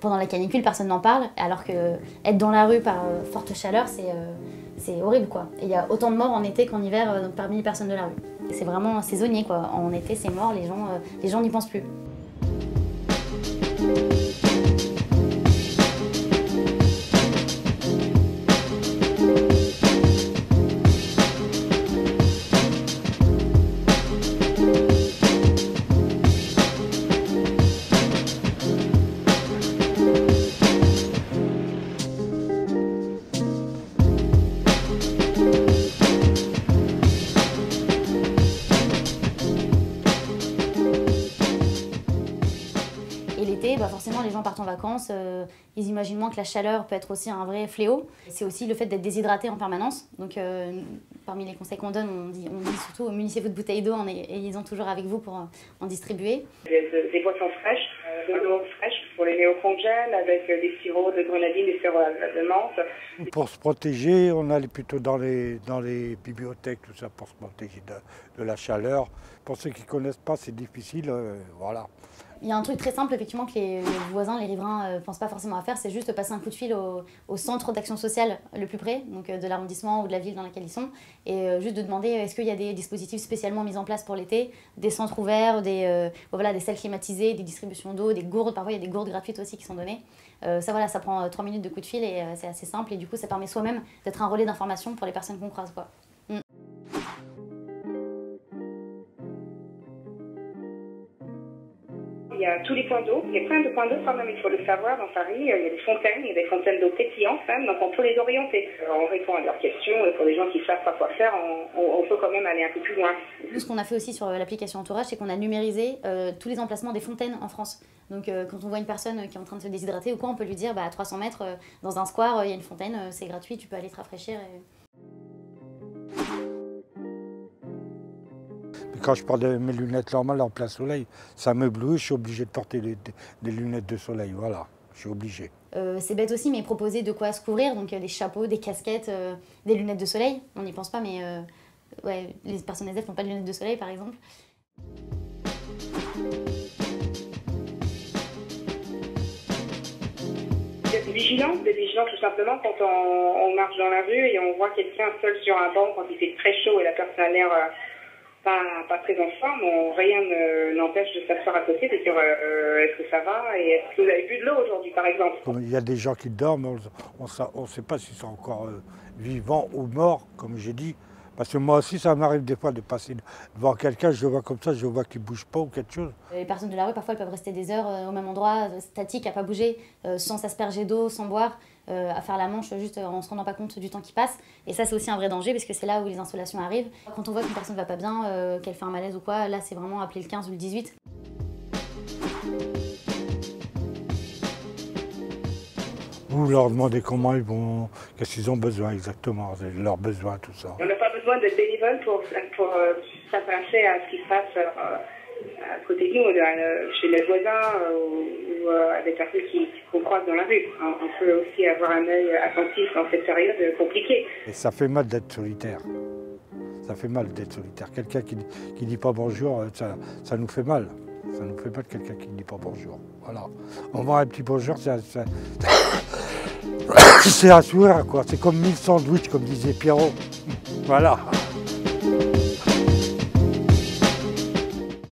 Pendant la canicule, personne n'en parle, alors que être dans la rue par euh, forte chaleur, c'est c'est horrible quoi. Il y a autant de morts en été qu'en hiver parmi les personnes de la rue. C'est vraiment saisonnier quoi. En été, c'est mort, les gens les gens n'y pensent plus. Forcément les gens partent en vacances, euh, ils imaginent moins que la chaleur peut être aussi un vrai fléau. C'est aussi le fait d'être déshydraté en permanence. Donc euh, parmi les conseils qu'on donne, on dit, on dit surtout munissez-vous de bouteilles d'eau et ils ont toujours avec vous pour en distribuer. Des, boissons fraîches, euh, de l'eau fraîche pour les néocongèles avec des sirops de grenadine, des sirops de menthe. Pour se protéger, on allait plutôt dans les, dans les bibliothèques, tout ça, pour se protéger de, de la chaleur. Pour ceux qui ne connaissent pas, c'est difficile, voilà. Il y a un truc très simple, effectivement, que les, voisins, les riverains ne euh, pensent pas forcément à faire, c'est juste passer un coup de fil au, centre d'action sociale le plus près, donc euh, de l'arrondissement ou de la ville dans laquelle ils sont, et euh, juste de demander est-ce qu'il y a des dispositifs spécialement mis en place pour l'été, des centres ouverts, des, voilà, des salles climatisées, des distributions d'eau, des gourdes, parfois il y a des gourdes gratuites aussi qui sont données. ça, voilà, ça prend trois minutes de coup de fil et c'est assez simple, et du coup, ça permet soi-même d'être un relais d'information pour les personnes qu'on croise. Quoi. Tous les points d'eau. Il y a plein de points d'eau quand même, il faut le savoir, dans Paris. Il y a des fontaines, il y a des fontaines d'eau pétillantes même, donc on peut les orienter. on répond à leurs questions et pour les gens qui ne savent pas quoi faire, on, peut quand même aller un peu plus loin. ce qu'on a fait aussi sur l'application Entourage, c'est qu'on a numérisé euh, tous les emplacements des fontaines en France. Donc euh, quand on voit une personne qui est en train de se déshydrater ou quoi, on peut lui dire bah, à 300 mètres, euh, dans un square, il y a une fontaine, c'est gratuit, tu peux aller te rafraîchir. Quand je porte mes lunettes normales en plein soleil, ça me blouille, je suis obligé de porter des, lunettes de soleil. Voilà, je suis obligé. Euh, c'est bête aussi, mais proposer de quoi se couvrir, donc euh, des chapeaux, des casquettes, euh, des lunettes de soleil. On n'y pense pas, mais ouais, les personnes SDF n'ont pas de lunettes de soleil, par exemple. Vigilance, des vigilant tout simplement quand on, on, marche dans la rue et on voit quelqu'un seul sur un banc quand il fait très chaud et la personne a l'air pas, très en forme, rien n'empêche de s'asseoir à côté, de dire euh, euh, est-ce que ça va et est-ce que vous avez bu de l'eau aujourd'hui par exemple? Il y a des gens qui dorment, on ne sait pas s'ils sont encore euh, vivants ou morts, comme j'ai dit. Parce que moi aussi, ça m'arrive des fois de passer devant quelqu'un, je le vois comme ça, je vois qu'il ne bouge pas ou quelque chose. Les personnes de la rue, parfois, elles peuvent rester des heures au même endroit, statiques, à pas bouger, sans s'asperger d'eau, sans boire. Euh, à faire la manche juste en se rendant pas compte du temps qui passe. Et ça, c'est aussi un vrai danger parce que c'est là où les insolations arrivent. Quand on voit qu'une personne va pas bien, euh, qu'elle fait un malaise ou quoi, là, c'est vraiment appeler le 15 ou le 18. Leur demandez comment ils vont, qu'est-ce qu'ils ont besoin exactement, leurs besoins, tout ça. On n'a pas besoin de bénévoles pour, pour euh, s'intéresser à ce qui se passe à côté de nous, euh, chez les voisins euh, ou, euh, à des personnes qu'on croise dans la rue. On, peut aussi avoir un œil attentif dans cette période compliquée. Et ça fait mal d'être solitaire. Ça fait mal d'être solitaire. Quelqu'un qui ne dit pas bonjour, ça, ça, nous fait mal. Ça nous fait mal quelqu'un qui ne dit pas bonjour. Voilà. On voit un petit bonjour, c'est c'est un sourire, quoi. C'est comme mille sandwichs, comme disait Pierrot. Voilà.